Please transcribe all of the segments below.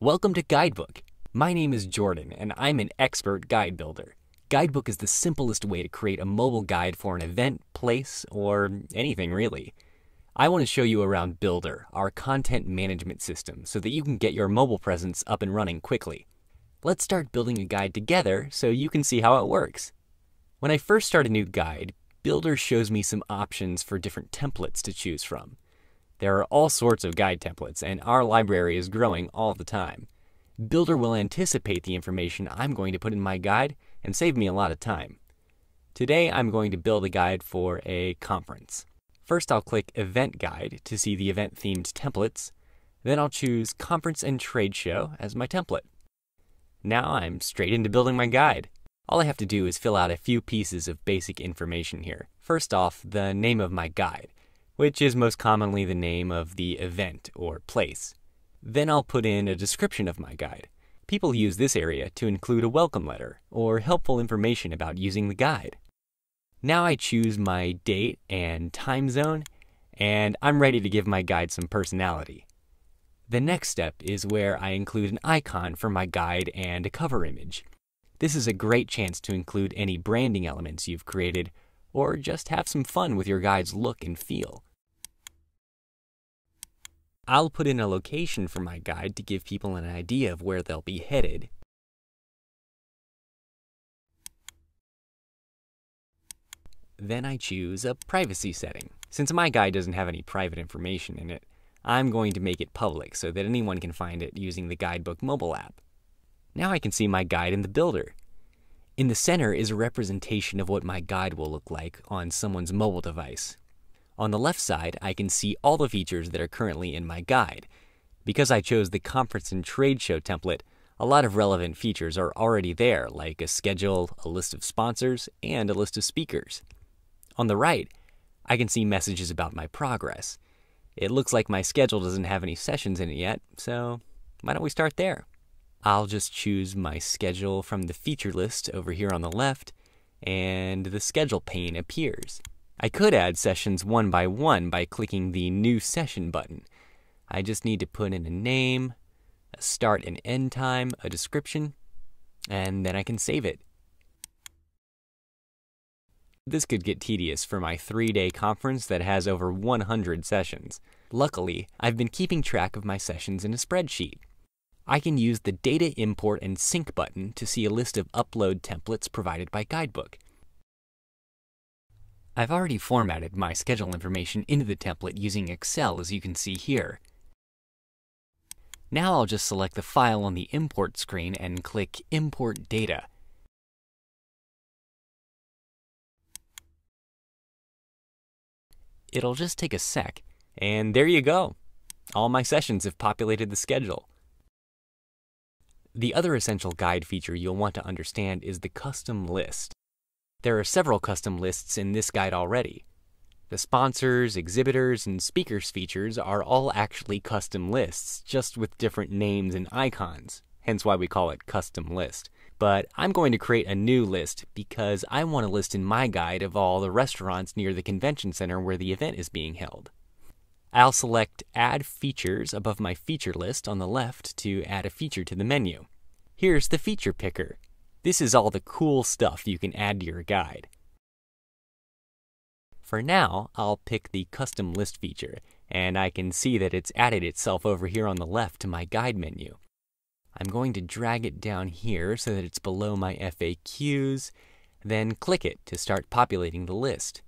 Welcome to Guidebook. My name is Jordan, and I'm an expert guide builder. Guidebook is the simplest way to create a mobile guide for an event, place, or anything really. I want to show you around Builder, our content management system, so that you can get your mobile presence up and running quickly. Let's start building a guide together so you can see how it works. When I first start a new guide, Builder shows me some options for different templates to choose from. There are all sorts of guide templates, and our library is growing all the time. Builder will anticipate the information I'm going to put in my guide and save me a lot of time. Today I'm going to build a guide for a conference. First I'll click Event Guide to see the event themed templates. Then I'll choose Conference and Trade Show as my template. Now I'm straight into building my guide. All I have to do is fill out a few pieces of basic information here. First off, the name of my guide, which is most commonly the name of the event or place. Then I'll put in a description of my guide. People use this area to include a welcome letter or helpful information about using the guide. Now I choose my date and time zone, and I'm ready to give my guide some personality. The next step is where I include an icon for my guide and a cover image. This is a great chance to include any branding elements you've created, or just have some fun with your guide's look and feel. I'll put in a location for my guide to give people an idea of where they'll be headed. Then I choose a privacy setting. Since my guide doesn't have any private information in it, I'm going to make it public so that anyone can find it using the Guidebook mobile app. Now I can see my guide in the builder. In the center is a representation of what my guide will look like on someone's mobile device. On the left side, I can see all the features that are currently in my guide. Because I chose the conference and trade show template, a lot of relevant features are already there, like a schedule, a list of sponsors, and a list of speakers. On the right, I can see messages about my progress. It looks like my schedule doesn't have any sessions in it yet, so why don't we start there? I'll just choose my schedule from the feature list over here on the left, and the schedule pane appears. I could add sessions one by one by clicking the New Session button. I just need to put in a name, a start and end time, a description, and then I can save it. This could get tedious for my three day conference that has over 100 sessions. Luckily, I've been keeping track of my sessions in a spreadsheet. I can use the Data Import and Sync button to see a list of upload templates provided by Guidebook. I've already formatted my schedule information into the template using Excel as you can see here. Now I'll just select the file on the import screen and click Import Data. It'll just take a sec, and there you go. All my sessions have populated the schedule. The other essential guide feature you'll want to understand is the custom list. There are several custom lists in this guide already. The sponsors, exhibitors, and speakers features are all actually custom lists, just with different names and icons, hence why we call it custom list. But I'm going to create a new list because I want a list in my guide of all the restaurants near the convention center where the event is being held. I'll select Add Features above my feature list on the left to add a feature to the menu. Here's the feature picker. This is all the cool stuff you can add to your guide. For now, I'll pick the custom list feature, and I can see that it's added itself over here on the left to my guide menu. I'm going to drag it down here so that it's below my FAQs, then click it to start populating the list.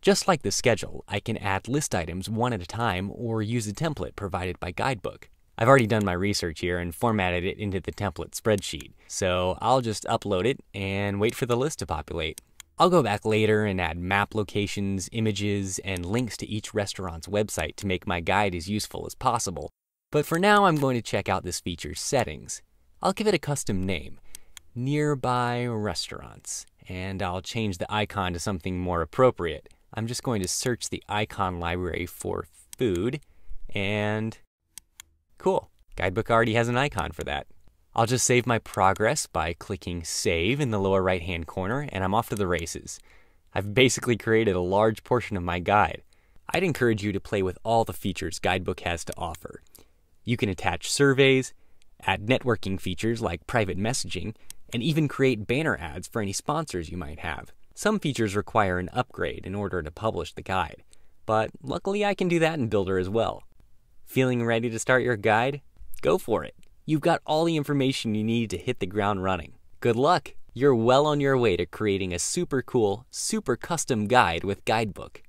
Just like the schedule, I can add list items one at a time or use a template provided by Guidebook. I've already done my research here and formatted it into the template spreadsheet, so I'll just upload it and wait for the list to populate. I'll go back later and add map locations, images, and links to each restaurant's website to make my guide as useful as possible. But for now, I'm going to check out this feature's settings. I'll give it a custom name, Nearby Restaurants, and I'll change the icon to something more appropriate. I'm just going to search the icon library for food and cool. Guidebook already has an icon for that. I'll just save my progress by clicking save in the lower right hand corner and I'm off to the races. I've basically created a large portion of my guide. I'd encourage you to play with all the features Guidebook has to offer. You can attach surveys, add networking features like private messaging, and even create banner ads for any sponsors you might have. Some features require an upgrade in order to publish the guide, but luckily I can do that in Builder as well. Feeling ready to start your guide? Go for it. You've got all the information you need to hit the ground running. Good luck! You're well on your way to creating a super cool, super custom guide with Guidebook.